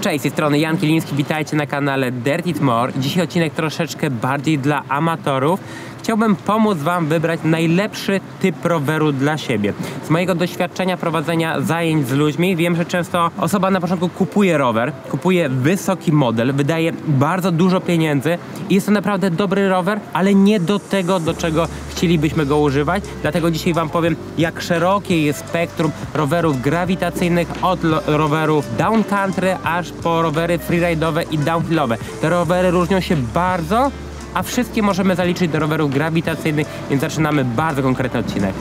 Cześć, z tej strony Jan Kieliński, witajcie na kanale Dirt It More. Dzisiaj odcinek troszeczkę bardziej dla amatorów. Chciałbym pomóc Wam wybrać najlepszy typ roweru dla siebie. Z mojego doświadczenia prowadzenia zajęć z ludźmi wiem, że często osoba na początku kupuje rower, kupuje wysoki model, wydaje bardzo dużo pieniędzy i jest to naprawdę dobry rower, ale nie do tego, do czego chcielibyśmy go używać. Dlatego dzisiaj Wam powiem, jak szerokie jest spektrum rowerów grawitacyjnych od rowerów downcountry aż po rowery freeride'owe i downhillowe. Te rowery różnią się bardzo, a wszystkie możemy zaliczyć do rowerów grawitacyjnych, więc zaczynamy bardzo konkretny odcinek.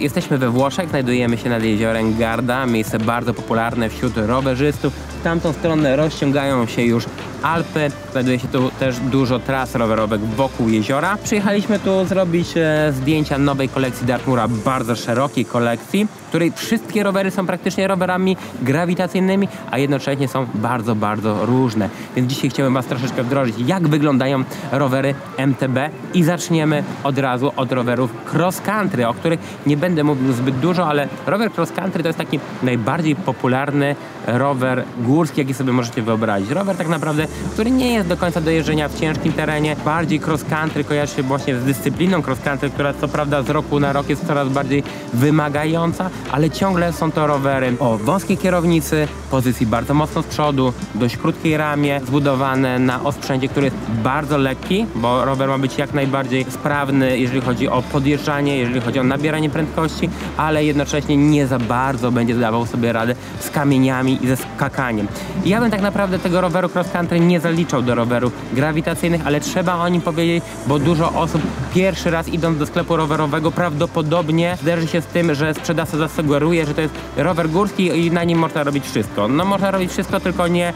Jesteśmy we Włoszech, znajdujemy się nad jeziorem Garda, miejsce bardzo popularne wśród rowerzystów. W tamtą stronę rozciągają się już Alpy, znajduje się tu też dużo tras rowerowych wokół jeziora. Przyjechaliśmy tu zrobić e, zdjęcia nowej kolekcji Dartmoora, bardzo szerokiej kolekcji, której wszystkie rowery są praktycznie rowerami grawitacyjnymi, a jednocześnie są bardzo, bardzo różne. Więc dzisiaj chciałem Was troszeczkę wdrożyć, jak wyglądają rowery MTB i zaczniemy od razu od rowerów cross country, o których nie będę mówił zbyt dużo, ale rower cross country to jest taki najbardziej popularny rower górski, jaki sobie możecie wyobrazić. Rower tak naprawdę, który nie jest do końca do jeżdżenia w ciężkim terenie. Bardziej cross country kojarzy się właśnie z dyscypliną cross country, która co prawda z roku na rok jest coraz bardziej wymagająca, ale ciągle są to rowery o wąskiej kierownicy, pozycji bardzo mocno z przodu, dość krótkiej ramie, zbudowane na osprzęcie, który jest bardzo lekki, bo rower ma być jak najbardziej sprawny, jeżeli chodzi o podjeżdżanie, jeżeli chodzi o nabieranie prędkości, ale jednocześnie nie za bardzo będzie dawał sobie radę z kamieniami i ze skakaniem. Ja bym tak naprawdę tego roweru cross country nie zaliczał do rowerów grawitacyjnych, ale trzeba o nim powiedzieć, bo dużo osób pierwszy raz idąc do sklepu rowerowego prawdopodobnie zderzy się z tym, że sprzedawca zasugeruje, że to jest rower górski i na nim można robić wszystko. No można robić wszystko, tylko nie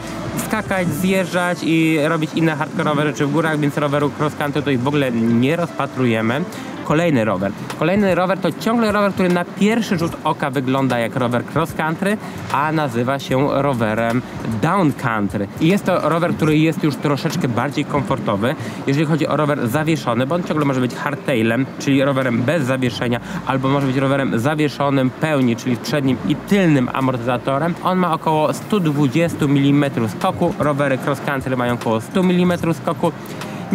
skakać, zjeżdżać i robić inne hardkorowe rzeczy w górach, więc roweru cross country tutaj w ogóle nie rozpatrujemy kolejny rower. Kolejny rower to ciągle rower, który na pierwszy rzut oka wygląda jak rower cross country, a nazywa się rowerem down country. I jest to rower, który jest już troszeczkę bardziej komfortowy, jeżeli chodzi o rower zawieszony, bo on ciągle może być hardtailem, czyli rowerem bez zawieszenia, albo może być rowerem zawieszonym pełni, czyli z przednim i tylnym amortyzatorem. On ma około 120 mm skoku, rowery cross country mają około 100 mm skoku.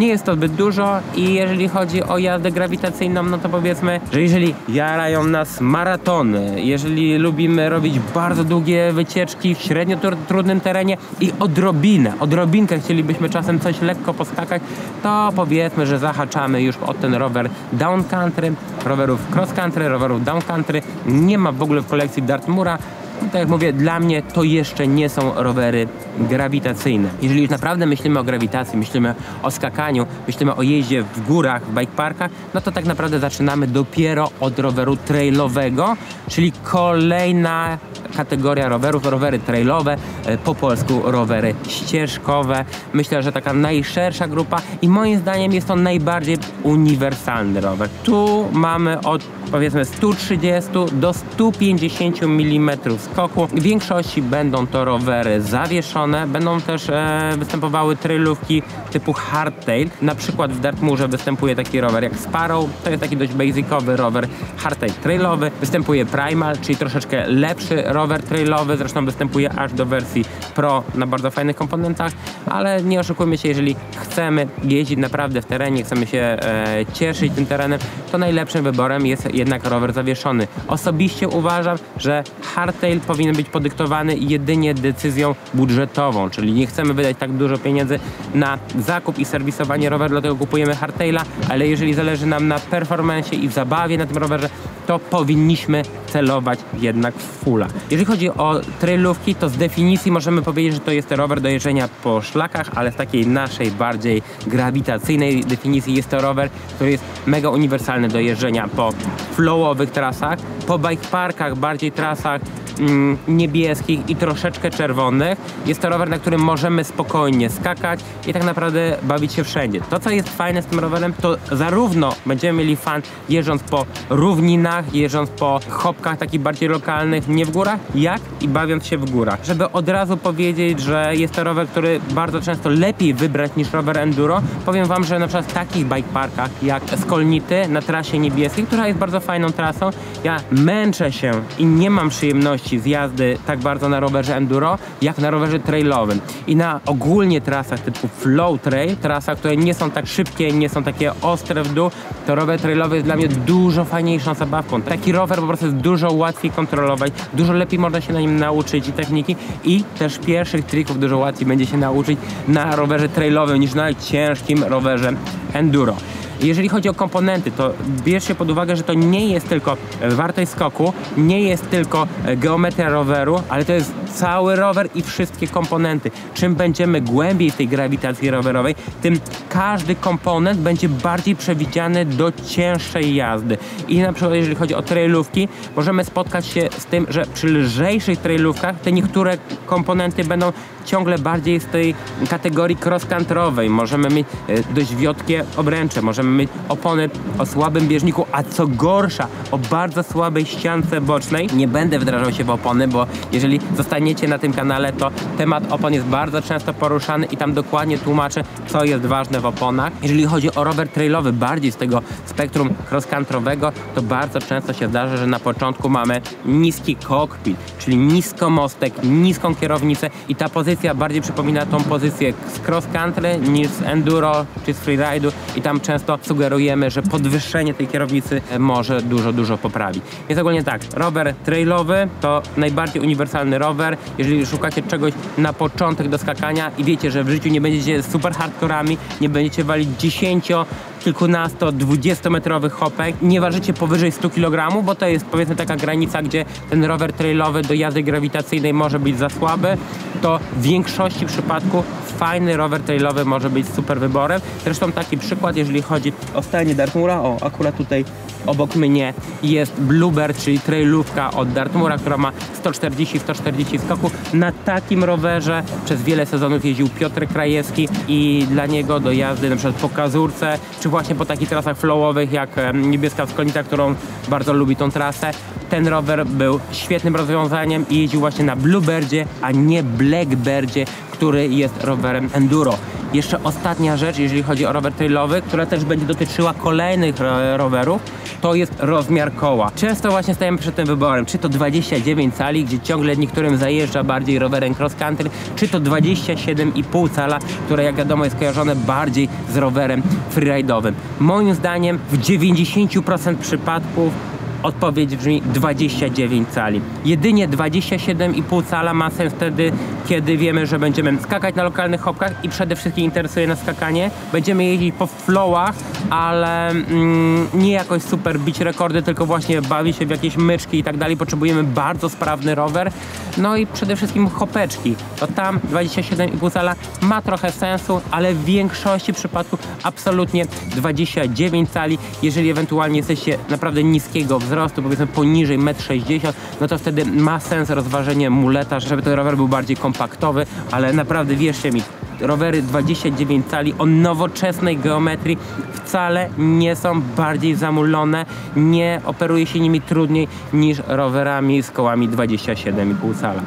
Nie jest to zbyt dużo i jeżeli chodzi o jazdę grawitacyjną, no to powiedzmy, że jeżeli jarają nas maratony, jeżeli lubimy robić bardzo długie wycieczki w średnio tr- trudnym terenie i odrobinę, odrobinkę chcielibyśmy czasem coś lekko poskakać, to powiedzmy, że zahaczamy już o ten rower down country, rowerów cross country, rowerów down country. Nie ma w ogóle w kolekcji Dartmoora, i tak jak mówię, dla mnie to jeszcze nie są rowery grawitacyjne. Jeżeli już naprawdę myślimy o grawitacji, myślimy o skakaniu, myślimy o jeździe w górach, w bike parkach, no to tak naprawdę zaczynamy dopiero od roweru trailowego, czyli kolejna kategoria rowerów, rowery trailowe, e, po polsku rowery ścieżkowe. Myślę, że taka najszersza grupa i moim zdaniem jest to najbardziej uniwersalny rower. Tu mamy od powiedzmy 130 do 150 mm skoku. W większości będą to rowery zawieszone, będą też e, występowały trailówki typu hardtail. Na przykład w Dartmoorze występuje taki rower jak Sparrow, to jest taki dość basicowy rower hardtail trailowy. Występuje Primal, czyli troszeczkę lepszy rower trailowy, zresztą występuje aż do wersji Pro na bardzo fajnych komponentach, ale nie oszukujmy się, jeżeli chcemy jeździć naprawdę w terenie, chcemy się e, cieszyć tym terenem, to najlepszym wyborem jest jednak rower zawieszony. Osobiście uważam, że hardtail powinien być podyktowany jedynie decyzją budżetową, czyli nie chcemy wydać tak dużo pieniędzy na zakup i serwisowanie roweru, dlatego kupujemy hardtaila, ale jeżeli zależy nam na performance i zabawie na tym rowerze, to powinniśmy celować jednak w fulla. Jeżeli chodzi o trailówki, to z definicji możemy powiedzieć, że to jest rower do jeżdżenia po szlakach, ale w takiej naszej bardziej grawitacyjnej definicji jest to rower, który jest mega uniwersalny do jeżdżenia po flowowych trasach, po bike parkach, bardziej trasach mm, niebieskich i troszeczkę czerwonych. Jest to rower, na którym możemy spokojnie skakać i tak naprawdę bawić się wszędzie. To, co jest fajne z tym rowerem, to zarówno będziemy mieli fan jeżdżąc po równinach, jeżdżąc po chopkach takich bardziej lokalnych, nie w górach, jak i bawiąc się w górach. Żeby od razu powiedzieć, że jest to rower, który bardzo często lepiej wybrać niż rower enduro, powiem wam, że na przykład w takich bike parkach jak Skolnity na trasie niebieskiej, która jest bardzo fajną trasą, ja męczę się i nie mam przyjemności korzyści z jazdy tak bardzo na rowerze enduro, jak na rowerze trailowym. I na ogólnie trasach typu flow trail, trasach, które nie są tak szybkie, nie są takie ostre w dół, to rower trailowy jest dla mnie dużo fajniejszą zabawką. Taki rower po prostu jest dużo łatwiej kontrolować, dużo lepiej można się na nim nauczyć i techniki i też pierwszych trików dużo łatwiej będzie się nauczyć na rowerze trailowym niż na ciężkim rowerze enduro. Jeżeli chodzi o komponenty, to bierzcie pod uwagę, że to nie jest tylko wartość skoku, nie jest tylko e, geometria roweru, ale to jest cały rower i wszystkie komponenty. Czym będziemy głębiej w tej grawitacji rowerowej, tym każdy komponent będzie bardziej przewidziany do cięższej jazdy. I na przykład jeżeli chodzi o trailówki, możemy spotkać się z tym, że przy lżejszych trailówkach te niektóre komponenty będą ciągle bardziej z tej kategorii cross-country'owej. Możemy mieć e, dość wiotkie obręcze, możemy opony o słabym bieżniku, a co gorsza, o bardzo słabej ściance bocznej. Nie będę wdrażał się w opony, bo jeżeli zostaniecie na tym kanale, to temat opon jest bardzo często poruszany i tam dokładnie tłumaczę, co jest ważne w oponach. Jeżeli chodzi o rower trailowy, bardziej z tego spektrum cross-country'owego, to bardzo często się zdarza, że na początku mamy niski kokpit, czyli nisko mostek, niską kierownicę i ta pozycja bardziej przypomina tą pozycję z cross country niż z enduro czy z freeride'u i tam często sugerujemy, że podwyższenie tej kierownicy może dużo, dużo poprawić. Więc ogólnie tak, rower trailowy to najbardziej uniwersalny rower. Jeżeli szukacie czegoś na początek do skakania i wiecie, że w życiu nie będziecie super hardkorami, nie będziecie walić 10 kilkunasto, dwudziestometrowych hopek. Nie ważycie powyżej 100 kg, bo to jest powiedzmy taka granica, gdzie ten rower trailowy do jazdy grawitacyjnej może być za słaby, to w większości przypadków fajny rower trailowy może być super wyborem. Zresztą taki przykład, jeżeli chodzi o stajnie Dartmura, o akurat tutaj obok mnie jest Bluebird, czyli trailówka od Dartmura, która ma 140-140 skoków. Na takim rowerze przez wiele sezonów jeździł Piotr Krajewski i dla niego do jazdy na przykład po Kazurce, czy właśnie po takich trasach flowowych jak Niebieska Wskolnica, którą bardzo lubi tą trasę. Ten rower był świetnym rozwiązaniem i jeździł właśnie na Bluebirdzie, a nie Blackbirdzie, który jest rowerem enduro. Jeszcze ostatnia rzecz, jeżeli chodzi o rower trailowy, która też będzie dotyczyła kolejnych rowerów, to jest rozmiar koła. Często właśnie stajemy przed tym wyborem, czy to 29 cali, gdzie ciągle niektórym zajeżdża bardziej rowerem cross country, czy to 27,5 cala, które jak wiadomo jest kojarzone bardziej z rowerem freeride'owym. Moim zdaniem w 90% przypadków Odpowiedź brzmi 29 cali. Jedynie 27,5 cala ma sens wtedy, kiedy wiemy, że będziemy skakać na lokalnych hopkach i przede wszystkim interesuje nas skakanie. Będziemy jeździć po flowach, ale mm, nie jakoś super bić rekordy, tylko właśnie bawić się w jakieś myczki i tak dalej. Potrzebujemy bardzo sprawny rower. No i przede wszystkim hopeczki. To tam 27,5 cala ma trochę sensu, ale w większości przypadków absolutnie 29 cali. Jeżeli ewentualnie jesteście naprawdę niskiego wzrostu, powiedzmy poniżej 1,60 m, no to wtedy ma sens rozważenie muleta, żeby ten rower był bardziej kompaktowy, ale naprawdę wierzcie mi, rowery 29 cali o nowoczesnej geometrii wcale nie są bardziej zamulone, nie operuje się nimi trudniej niż rowerami z kołami 27,5 cala.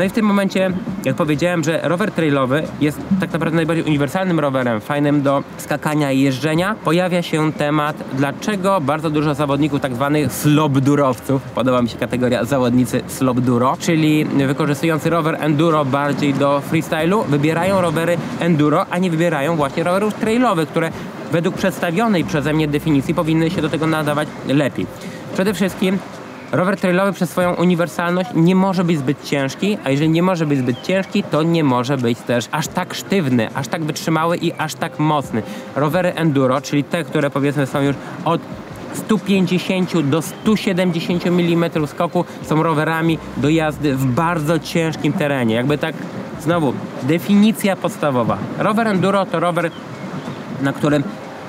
No i w tym momencie, jak powiedziałem, że rower trailowy jest tak naprawdę najbardziej uniwersalnym rowerem, fajnym do skakania i jeżdżenia, pojawia się temat, dlaczego bardzo dużo zawodników tak zwanych slobdurowców, podoba mi się kategoria zawodnicy slobduro, czyli wykorzystujący rower enduro bardziej do freestylu, wybierają rowery enduro, a nie wybierają właśnie rowerów trailowych, które według przedstawionej przeze mnie definicji powinny się do tego nadawać lepiej. Przede wszystkim Rower trailowy przez swoją uniwersalność nie może być zbyt ciężki, a jeżeli nie może być zbyt ciężki, to nie może być też aż tak sztywny, aż tak wytrzymały i aż tak mocny. Rowery enduro, czyli te, które powiedzmy są już od 150 do 170 mm skoku są rowerami do jazdy w bardzo ciężkim terenie. Jakby tak znowu definicja podstawowa. Rower enduro to rower, na którym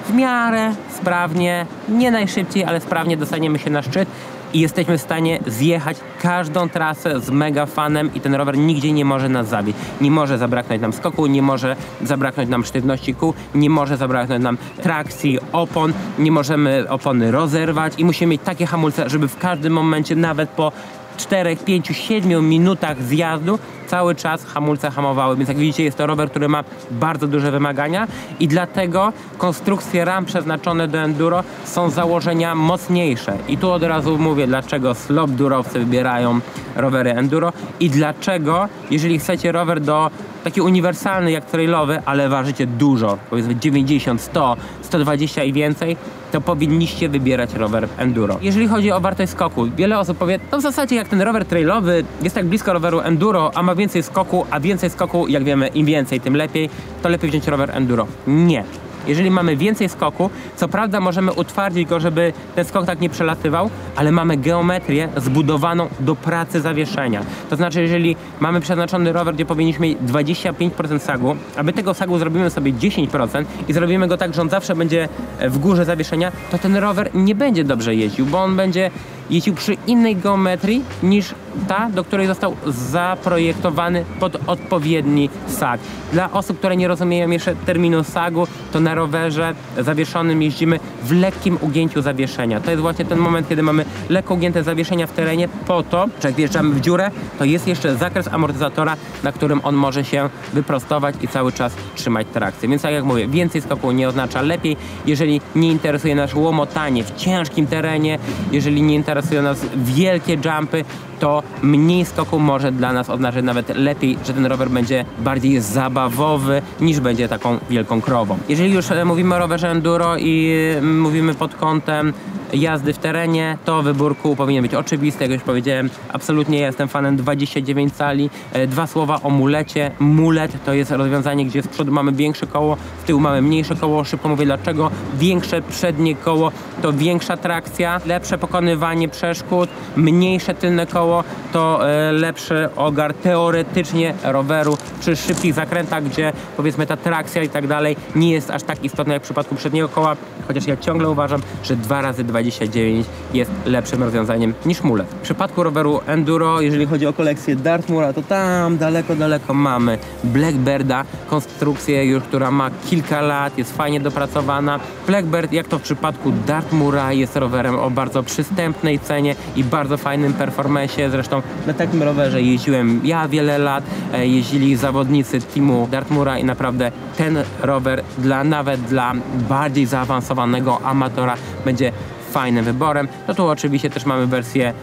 w miarę sprawnie, nie najszybciej, ale sprawnie dostaniemy się na szczyt i jesteśmy w stanie zjechać każdą trasę z mega fanem i ten rower nigdzie nie może nas zabić. Nie może zabraknąć nam skoku, nie może zabraknąć nam sztywności kół, nie może zabraknąć nam trakcji, opon, nie możemy opony rozerwać i musimy mieć takie hamulce, żeby w każdym momencie, nawet po 4, 5, 7 minutach zjazdu cały czas hamulce hamowały. Więc jak widzicie, jest to rower, który ma bardzo duże wymagania i dlatego konstrukcje ram przeznaczone do enduro są założenia mocniejsze. I tu od razu mówię, dlaczego slop durowcy wybierają rowery enduro i dlaczego, jeżeli chcecie rower do taki uniwersalny jak trailowy, ale ważycie dużo, powiedzmy 90, 100, 120 i więcej, to powinniście wybierać rower enduro. Jeżeli chodzi o wartość skoku, wiele osób powie, to w zasadzie jak ten rower trailowy jest tak blisko roweru enduro, a ma więcej skoku, a więcej skoku, jak wiemy, im więcej, tym lepiej, to lepiej wziąć rower enduro. Nie. Jeżeli mamy więcej skoku, co prawda możemy utwardzić go, żeby ten skok tak nie przelatywał, ale mamy geometrię zbudowaną do pracy zawieszenia. To znaczy, jeżeli mamy przeznaczony rower, gdzie powinniśmy mieć 25% sagu, a my tego sagu zrobimy sobie 10% i zrobimy go tak, że on zawsze będzie w górze zawieszenia, to ten rower nie będzie dobrze jeździł, bo on będzie jeździł przy innej geometrii niż ta, do której został zaprojektowany pod odpowiedni sag. Dla osób, które nie rozumieją jeszcze terminu sagu, to na rowerze zawieszonym jeździmy w lekkim ugięciu zawieszenia. To jest właśnie ten moment, kiedy mamy lekko ugięte zawieszenia w terenie po to, że jak wjeżdżamy w dziurę, to jest jeszcze zakres amortyzatora, na którym on może się wyprostować i cały czas trzymać trakcję. Więc tak jak mówię, więcej skoku nie oznacza lepiej. Jeżeli nie interesuje nas łomotanie w ciężkim terenie, jeżeli nie interesują nas wielkie jumpy, to mniej skoku może dla nas oznaczać nawet lepiej, że ten rower będzie bardziej zabawowy niż będzie taką wielką krową. Jeżeli już e, mówimy o rowerze enduro i mm, mówimy pod kątem jazdy w terenie, to wybór kół powinien być oczywisty, jak już powiedziałem, absolutnie jestem fanem 29 cali. E, dwa słowa o mulecie. Mulet to jest rozwiązanie, gdzie z przodu mamy większe koło, z tyłu mamy mniejsze koło. Szybko mówię dlaczego. Większe przednie koło to większa trakcja, lepsze pokonywanie przeszkód, mniejsze tylne koło to e, lepszy ogar teoretycznie roweru przy szybkich zakrętach, gdzie powiedzmy ta trakcja i tak dalej nie jest aż tak istotna jak w przypadku przedniego koła, chociaż ja ciągle uważam, że 2 razy 29 jest lepszym rozwiązaniem niż mulet. W przypadku roweru enduro, jeżeli chodzi o kolekcję Dartmoora, to tam daleko, daleko mamy Blackbirda, konstrukcję już, która ma kilka lat, jest fajnie dopracowana. Blackbird, jak to w przypadku Dartmoora, jest rowerem o bardzo przystępnej cenie i bardzo fajnym performanceie. Zresztą na takim rowerze jeździłem ja wiele lat, e, jeździli zawodnicy teamu Dartmoora i naprawdę ten rower dla nawet dla bardziej zaawansowanego amatora będzie fajnym wyborem. No tu oczywiście też mamy wersję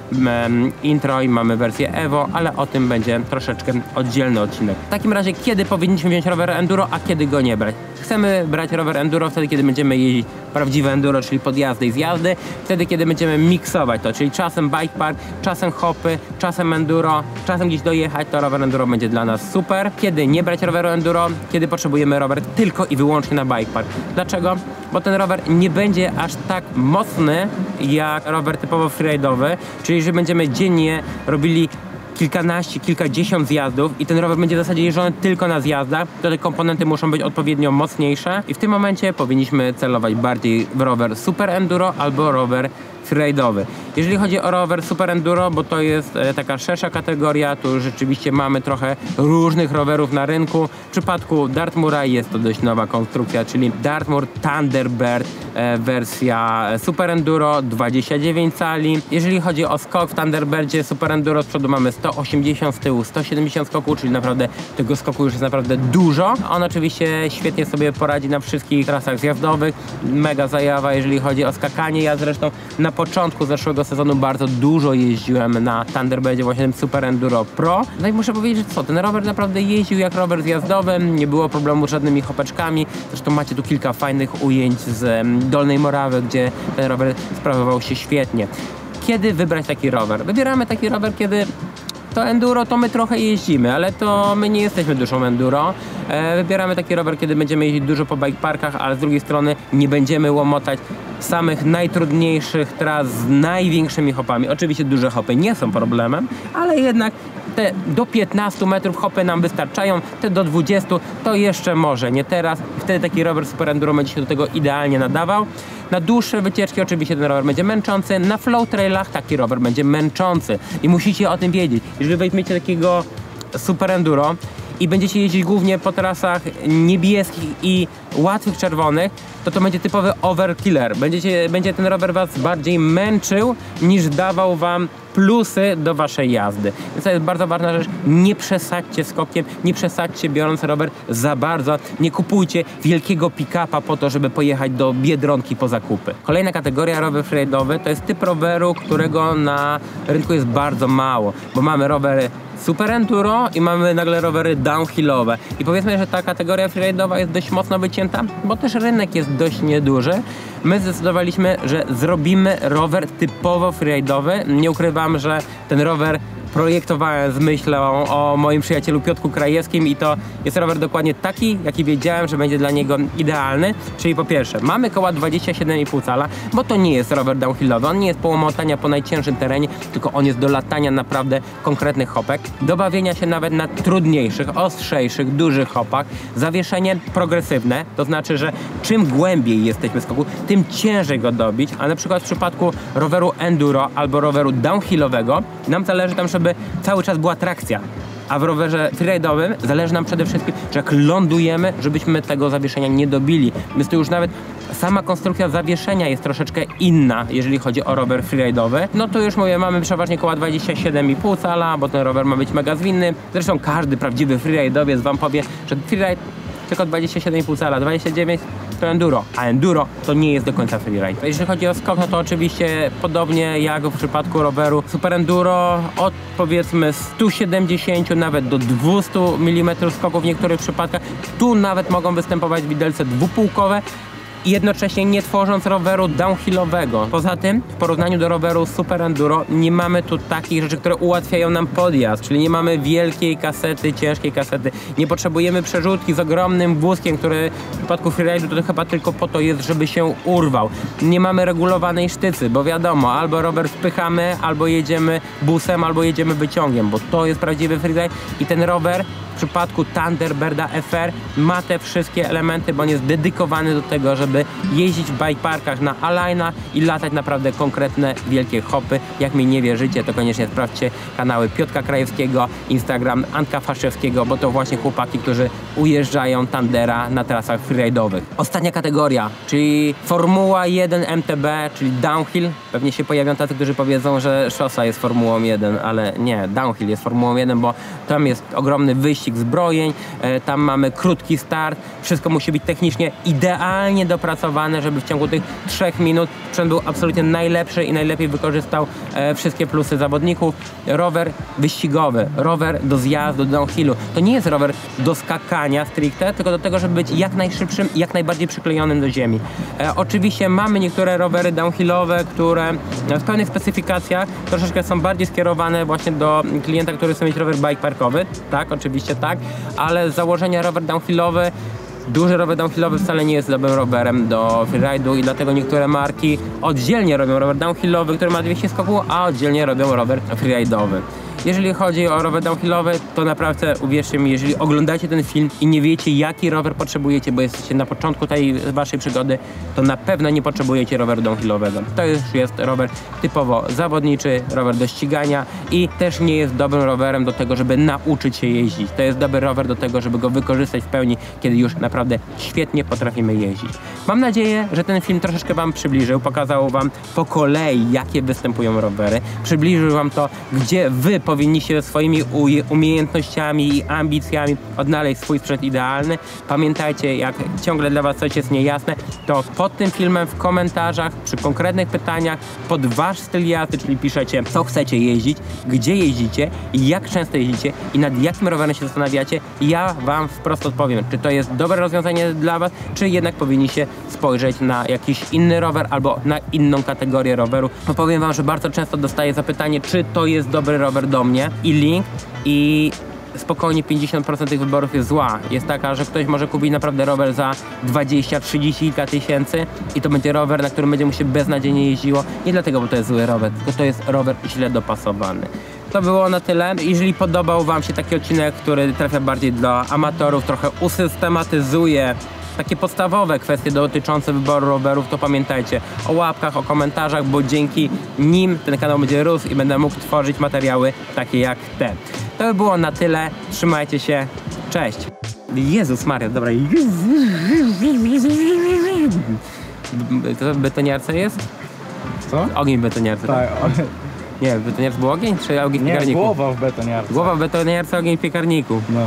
intro i mamy wersję Evo, ale o tym będzie troszeczkę oddzielny odcinek. W takim razie, kiedy powinniśmy wziąć rower enduro, a kiedy go nie brać? Chcemy brać rower enduro wtedy, kiedy będziemy jeździć prawdziwe enduro, czyli podjazdy i zjazdy, wtedy, kiedy będziemy miksować to, czyli czasem bike park, czasem hopy, czasem enduro, czasem gdzieś dojechać, to rower enduro będzie dla nas super. Kiedy nie brać roweru enduro? Kiedy potrzebujemy rower tylko i wyłącznie na bike park. Dlaczego? Bo ten rower nie będzie aż tak mocny jak rower typowo freeride'owy, czyli że będziemy dziennie robili kilkanaście, kilkadziesiąt zjazdów i ten rower będzie w zasadzie jeżdżony tylko na zjazdach, to te komponenty muszą być odpowiednio mocniejsze i w tym momencie powinniśmy celować bardziej w rower super enduro albo rower freeride'owy. Jeżeli chodzi o rower Super Enduro, bo to jest e, taka szersza kategoria, tu rzeczywiście mamy trochę różnych rowerów na rynku. W przypadku Dartmoora jest to dość nowa konstrukcja, czyli Dartmoor Thunderbird e, wersja Super Enduro 29 cali. Jeżeli chodzi o skok w Thunderbirdzie Super Enduro z przodu mamy 180, z tyłu 170 skoku, czyli naprawdę tego skoku już jest naprawdę dużo. On oczywiście świetnie sobie poradzi na wszystkich trasach zjazdowych. Mega zajawa, jeżeli chodzi o skakanie. Ja zresztą na początku zeszłego sezonu bardzo dużo jeździłem na Thunderbirdzie właśnie tym Super Enduro Pro. No i muszę powiedzieć, że co, ten rower naprawdę jeździł jak rower zjazdowy, nie było problemu z żadnymi hopeczkami. Zresztą macie tu kilka fajnych ujęć z Dolnej Morawy, gdzie ten rower sprawował się świetnie. Kiedy wybrać taki rower? Wybieramy taki rower, kiedy to enduro to my trochę jeździmy, ale to my nie jesteśmy duszą enduro. E, wybieramy taki rower, kiedy będziemy jeździć dużo po bike parkach, ale z drugiej strony nie będziemy łomotać samych najtrudniejszych tras z największymi hopami. Oczywiście duże hopy nie są problemem, ale jednak te do 15 metrów hopy nam wystarczają, te do 20 to jeszcze może, nie teraz. Wtedy taki rower Super Enduro będzie się do tego idealnie nadawał. Na dłuższe wycieczki oczywiście ten rower będzie męczący, na flow trailach taki rower będzie męczący i musicie o tym wiedzieć. Jeżeli weźmiecie takiego Super Enduro i będziecie jeździć głównie po trasach niebieskich i łatwych czerwonych, to to będzie typowy overkiller. Będziecie, będzie ten rower was bardziej męczył niż dawał wam plusy do waszej jazdy. Więc to jest bardzo ważna rzecz. Nie przesadźcie skokiem, nie przesadźcie biorąc rower za bardzo. Nie kupujcie wielkiego pick-upa po to, żeby pojechać do Biedronki po zakupy. Kolejna kategoria rower freeride'owy to jest typ roweru, którego na rynku jest bardzo mało, bo mamy rowery super enduro i mamy nagle rowery downhillowe. I powiedzmy, że ta kategoria freeride'owa jest dość mocno wycięta, bo też rynek jest dość nieduży. My zdecydowaliśmy, że zrobimy rower typowo freeride'owy. Nie ukrywam, że ten rower projektowałem z myślą o moim przyjacielu Piotku Krajewskim i to jest rower dokładnie taki, jaki wiedziałem, że będzie dla niego idealny. Czyli po pierwsze, mamy koła 27,5 cala, bo to nie jest rower downhillowy, on nie jest połomotania po najcięższym terenie, tylko on jest do latania naprawdę konkretnych hopek, do bawienia się nawet na trudniejszych, ostrzejszych, dużych hopach, zawieszenie progresywne, to znaczy, że czym głębiej jesteśmy w skoku, tym ciężej go dobić, a na przykład w przypadku roweru enduro albo roweru downhillowego nam zależy tam, żeby cały czas była trakcja. A w rowerze freeride'owym zależy nam przede wszystkim, że jak lądujemy, żebyśmy tego zawieszenia nie dobili. Więc to już nawet sama konstrukcja zawieszenia jest troszeczkę inna, jeżeli chodzi o rower freeride'owy. No to już mówię, mamy przeważnie koła 27,5 cala, bo ten rower ma być mega zwinny. Zresztą każdy prawdziwy freeride'owiec wam powie, że freeride tylko 27,5 cala, 29 to enduro, a enduro to nie jest do końca freeride. Jeżeli chodzi o skok, no to oczywiście podobnie jak w przypadku roweru super enduro, od powiedzmy 170 nawet do 200 mm skoków w niektórych przypadkach. Tu nawet mogą występować widelce dwupółkowe, jednocześnie nie tworząc roweru downhillowego. Poza tym, w porównaniu do roweru Super Enduro, nie mamy tu takich rzeczy, które ułatwiają nam podjazd, czyli nie mamy wielkiej kasety, ciężkiej kasety, nie potrzebujemy przerzutki z ogromnym wózkiem, który w przypadku freeride'u to chyba tylko po to jest, żeby się urwał. Nie mamy regulowanej sztycy, bo wiadomo, albo rower wpychamy, albo jedziemy busem, albo jedziemy wyciągiem, bo to jest prawdziwy freeride i ten rower przypadku Thunderbirda FR ma te wszystkie elementy, bo on jest dedykowany do tego, żeby jeździć w bike parkach na Alina i latać naprawdę konkretne wielkie hopy. Jak mi nie wierzycie, to koniecznie sprawdźcie kanały Piotka Krajewskiego, Instagram Antka Faszewskiego, bo to właśnie chłopaki, którzy ujeżdżają Tandera na trasach freeride'owych. Ostatnia kategoria, czyli Formuła 1 MTB, czyli downhill. Pewnie się pojawią tacy, którzy powiedzą, że szosa jest Formułą 1, ale nie, downhill jest Formułą 1, bo tam jest ogromny wyścig wyścig zbrojeń, e, tam mamy krótki start, wszystko musi być technicznie idealnie dopracowane, żeby w ciągu tych trzech minut sprzęt był absolutnie najlepszy i najlepiej wykorzystał e, wszystkie plusy zawodników. Rower wyścigowy, rower do zjazdu, do downhillu. To nie jest rower do skakania stricte, tylko do tego, żeby być jak najszybszym i jak najbardziej przyklejonym do ziemi. E, oczywiście mamy niektóre rowery downhillowe, które w pewnych specyfikacjach troszeczkę są bardziej skierowane właśnie do klienta, który chce mieć rower bike parkowy. Tak, oczywiście tak, ale z założenia rower downhillowy Duży rower downhillowy wcale nie jest dobrym rowerem do freeride'u i dlatego niektóre marki oddzielnie robią rower downhillowy, który ma 200 skoków, a oddzielnie robią rower freeride'owy. Jeżeli chodzi o rower downhillowy, to naprawdę uwierzcie mi, jeżeli oglądacie ten film i nie wiecie jaki rower potrzebujecie, bo jesteście na początku tej waszej przygody, to na pewno nie potrzebujecie roweru downhillowego. To już jest rower typowo zawodniczy, rower do ścigania i też nie jest dobrym rowerem do tego, żeby nauczyć się jeździć. To jest dobry rower do tego, żeby go wykorzystać w pełni, kiedy już naprawdę świetnie potrafimy jeździć. Mam nadzieję, że ten film troszeczkę wam przybliżył, pokazał wam po kolei, jakie występują rowery, przybliżył wam to, gdzie wy powinniście swoimi umiejętnościami i ambicjami odnaleźć swój sprzęt idealny. Pamiętajcie, jak ciągle dla Was coś jest niejasne, to pod tym filmem w komentarzach, przy konkretnych pytaniach, pod Wasz styl jazdy, czyli piszecie, co chcecie jeździć, gdzie jeździcie, jak często jeździcie i nad jakim rowerem się zastanawiacie. Ja Wam wprost odpowiem, czy to jest dobre rozwiązanie dla Was, czy jednak powinniście spojrzeć na jakiś inny rower albo na inną kategorię roweru. Powiem Wam, że bardzo często dostaję zapytanie, czy to jest dobry rower do mnie i link i spokojnie 50% tych wyborów jest zła. Jest taka, że ktoś może kupić naprawdę rower za 20, 30 kilka tysięcy i to będzie rower, na którym będzie mu się beznadziejnie jeździło. Nie dlatego, bo to jest zły rower, tylko to jest rower źle dopasowany. To było na tyle. Jeżeli podobał Wam się taki odcinek, który trafia bardziej dla amatorów, trochę usystematyzuje takie podstawowe kwestie dotyczące wyboru rowerów, to pamiętajcie o łapkach, o komentarzach, bo dzięki nim ten kanał będzie rósł i będę mógł tworzyć materiały takie jak te. To by było na tyle. Trzymajcie się. Cześć. Jezus Maria, dobra. To w betoniarce jest? Co? Ogień w betoniarce. Tak, Nie, betoniarce był ogień czy ogień w Nie, piekarniku? głowa w betoniarce. Głowa w betoniarce, ogień w piekarniku. No.